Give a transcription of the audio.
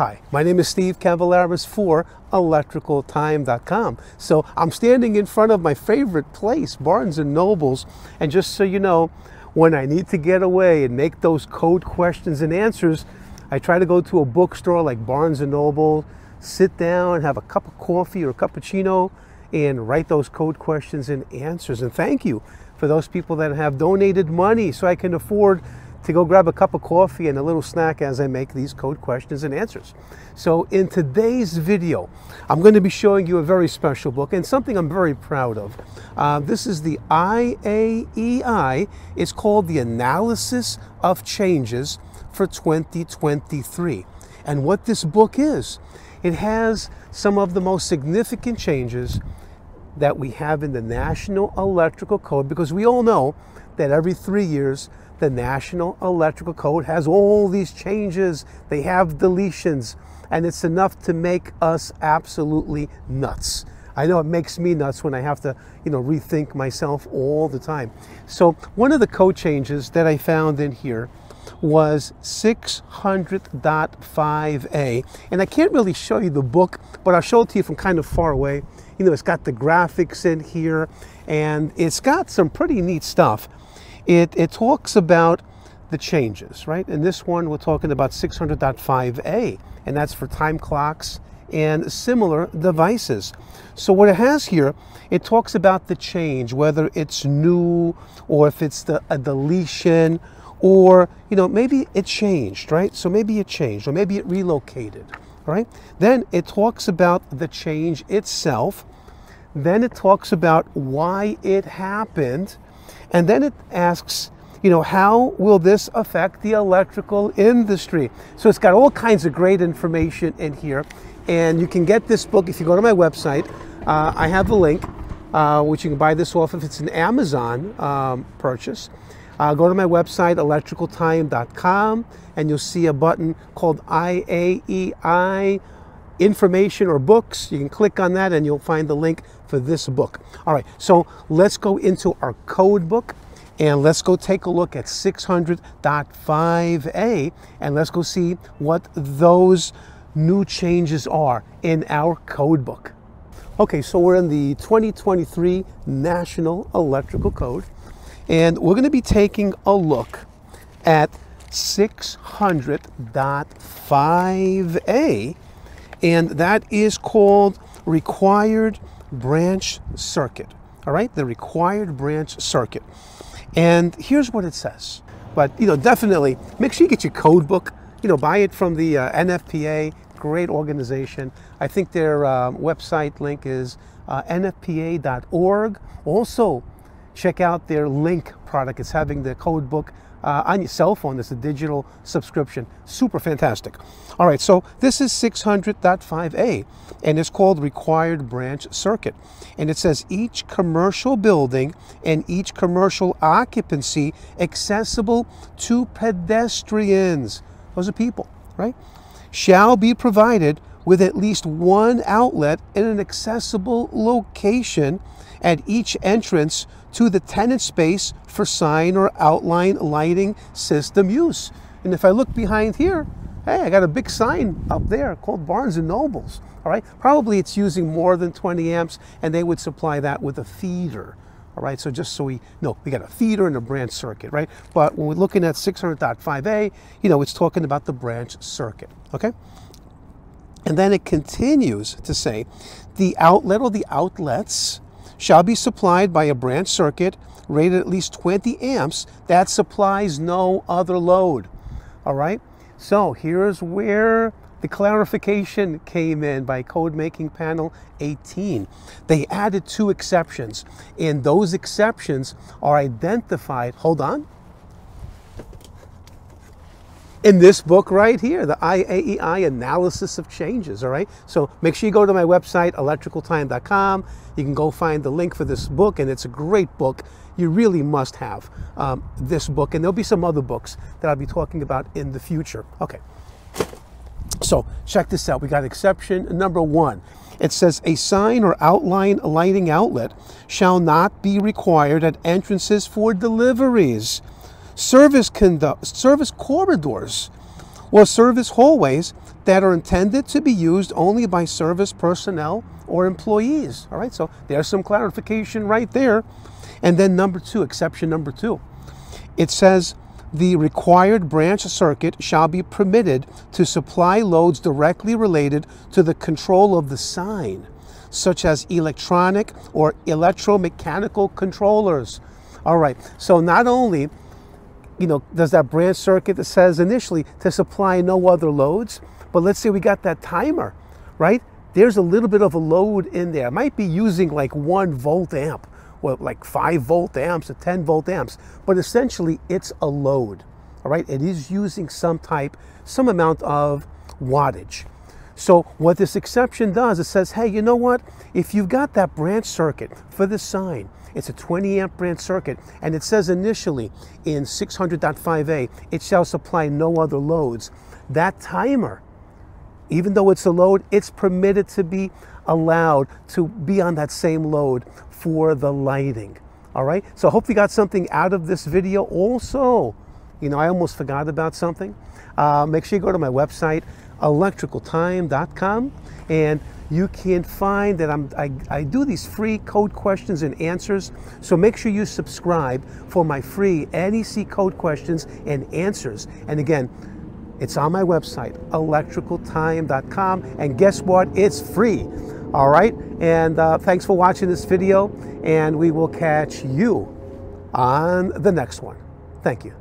Hi, my name is Steve Cavallaris for electricaltime.com. So I'm standing in front of my favorite place, Barnes & Nobles, and just so you know, when I need to get away and make those code questions and answers, I try to go to a bookstore like Barnes & Noble, sit down, have a cup of coffee or a cappuccino, and write those code questions and answers. And thank you for those people that have donated money so I can afford to go grab a cup of coffee and a little snack as I make these code questions and answers. So in today's video, I'm going to be showing you a very special book and something I'm very proud of. Uh, this is the IAEI. It's called The Analysis of Changes for 2023. And what this book is, it has some of the most significant changes that we have in the National Electrical Code because we all know that every three years the National Electrical Code has all these changes, they have deletions, and it's enough to make us absolutely nuts. I know it makes me nuts when I have to, you know, rethink myself all the time. So one of the code changes that I found in here was 600.5a. And I can't really show you the book, but I'll show it to you from kind of far away. You know, it's got the graphics in here and it's got some pretty neat stuff it, it talks about the changes, right? In this one, we're talking about 600.5a, and that's for time clocks and similar devices. So what it has here, it talks about the change, whether it's new or if it's the, a deletion or, you know, maybe it changed, right? So maybe it changed or maybe it relocated, right? Then it talks about the change itself. Then it talks about why it happened, and then it asks, you know, how will this affect the electrical industry? So it's got all kinds of great information in here. And you can get this book if you go to my website. Uh, I have the link, uh, which you can buy this off if it's an Amazon um, purchase. Uh, go to my website, electricaltime.com, and you'll see a button called IAEI information or books. You can click on that and you'll find the link for this book. All right, so let's go into our code book and let's go take a look at 600.5a and let's go see what those new changes are in our code book. Okay, so we're in the 2023 National Electrical Code and we're going to be taking a look at 600.5a and that is called required branch circuit. All right, the required branch circuit. And here's what it says. But you know, definitely make sure you get your code book. You know, buy it from the uh, NFPA. Great organization. I think their uh, website link is uh, nfpa.org. Also, check out their link product. It's having the code book uh, on your cell phone. It's a digital subscription. Super fantastic. All right, so this is 600.5a, and it's called Required Branch Circuit. And it says each commercial building and each commercial occupancy accessible to pedestrians, those are people, right, shall be provided with at least one outlet in an accessible location at each entrance to the tenant space for sign or outline lighting system use. And if I look behind here, hey, I got a big sign up there called Barnes & Nobles, all right? Probably it's using more than 20 amps and they would supply that with a feeder, all right? So just so we know, we got a feeder and a branch circuit, right? But when we're looking at 600.5a, you know, it's talking about the branch circuit, okay? And then it continues to say, the outlet or the outlets shall be supplied by a branch circuit rated at least 20 amps that supplies no other load. All right, so here's where the clarification came in by code making panel 18. They added two exceptions, and those exceptions are identified. Hold on in this book right here, the IAEI analysis of changes, all right? So make sure you go to my website, electricaltime.com. You can go find the link for this book, and it's a great book. You really must have um, this book, and there'll be some other books that I'll be talking about in the future. Okay, so check this out. We got exception number one. It says a sign or outline lighting outlet shall not be required at entrances for deliveries service, conduct, service corridors or service hallways that are intended to be used only by service personnel or employees. All right, so there's some clarification right there. And then number two, exception number two, it says the required branch circuit shall be permitted to supply loads directly related to the control of the sign, such as electronic or electromechanical controllers. All right, so not only you know, does that branch circuit that says initially to supply no other loads, but let's say we got that timer, right? There's a little bit of a load in there. It might be using like one volt amp well, like 5 volt amps or 10 volt amps, but essentially it's a load. All right, it is using some type, some amount of wattage. So what this exception does, it says, hey, you know what? If you've got that branch circuit for the sign, it's a 20 amp branch circuit, and it says initially in 600.5a, it shall supply no other loads. That timer, even though it's a load, it's permitted to be allowed to be on that same load for the lighting. All right, so I hope you got something out of this video. Also, you know, I almost forgot about something. Uh, make sure you go to my website, electricaltime.com, and you can find that I'm, I, I do these free code questions and answers. So make sure you subscribe for my free NEC code questions and answers. And again, it's on my website, electricaltime.com. And guess what? It's free. All right. And uh, thanks for watching this video. And we will catch you on the next one. Thank you.